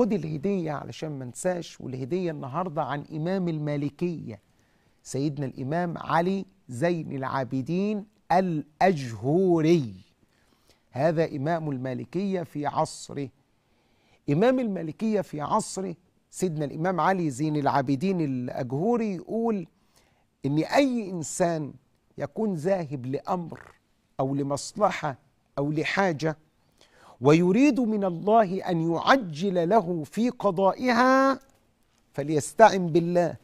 خد الهدية علشان ما انساش والهدية النهاردة عن إمام المالكية سيدنا الإمام علي زين العابدين الأجهوري. هذا إمام المالكية في عصره. إمام المالكية في عصره سيدنا الإمام علي زين العابدين الأجهوري يقول إن أي إنسان يكون ذاهب لأمر أو لمصلحة أو لحاجة ويريد من الله أن يعجل له في قضائها فليستعن بالله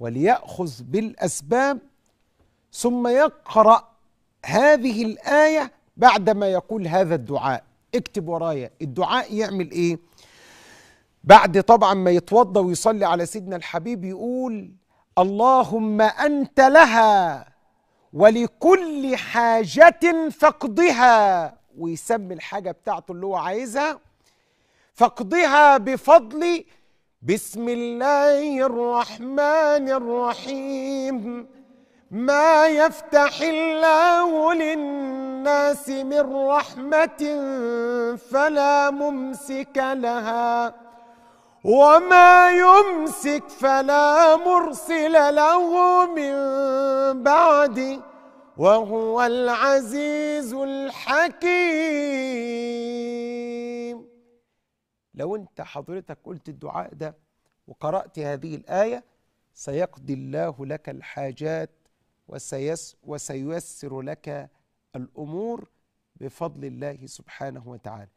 وليأخذ بالأسباب ثم يقرأ هذه الآية بعدما يقول هذا الدعاء. اكتب ورايا. الدعاء يعمل إيه؟ بعد طبعا ما يتوضى ويصلي على سيدنا الحبيب يقول اللهم أنت لها ولكل حاجة فاقضها. ويسمي الحاجة بتاعته اللي هو عايزها فاقضها بفضل بسم الله الرحمن الرحيم. ما يفتح الله للناس من رحمة فلا ممسك لها وما يمسك فلا مرسل له من بعده وهو العزيز الحكيم. لو انت حضرتك قلت الدعاء ده وقرأت هذه الآية سيقضي الله لك الحاجات وسيس وسييسر لك الأمور بفضل الله سبحانه وتعالى.